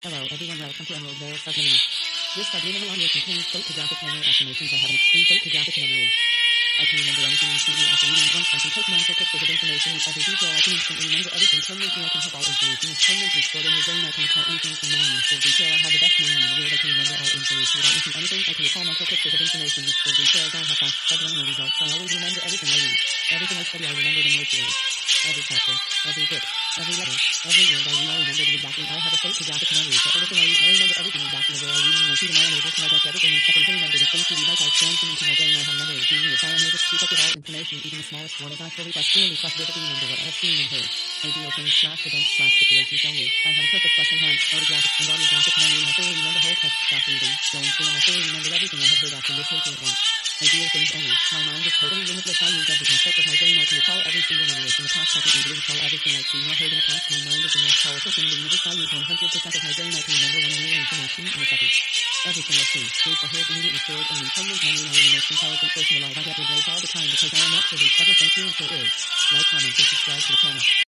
Hello everyone, welcome to Emerald Veil Subliminal. This subliminal audio contains photographic memory affirmations. I have an extreme photographic memory. I can remember anything instantly after reading once. I can take mental pictures of information with every detail. I can instantly remember everything permanently. I can have all information is permanently stored in the brain. I can recall anything from memory in full detail. I have the best memory in the world. I can remember all information without missing anything. I can recall mental pictures of information with full details. I have fast subliminal results. I always remember everything I read. Everything I study, I remember word for word. Every chapter, every book, every letter, every word I read, I remember them exactly. I have a photographic memory for everything I read. I remember everything exactly the way I read and I see them all unable to digest everything in seconds. I remember the things we read like I them into my brain. I have memory genius. I am able to keep up with all information, even the smallest one. As I fully but clearly plus vividly remember what I have seen and heard. Ideal things slash events slash situations only. I have a perfect plus enhanced photographic and audiographic memory. I fully remember whole text after reading, going through, and I fully remember everything I have heard after listening to it once. Ideal things only. My mind is totally limitless. I use every can recall every single memory from the past. Can easily recall everything I've seen or heard in the past. My mind is the most powerful thing in the universe. I use 100% of my brain. I can remember one million information in a second. Everything I see, heard or heard immediately stored in an permanent memory. I am the most intelligent person alive. I get grades all the time because I am absolutely everything. Experience there is. Like, comment, and subscribe to the channel.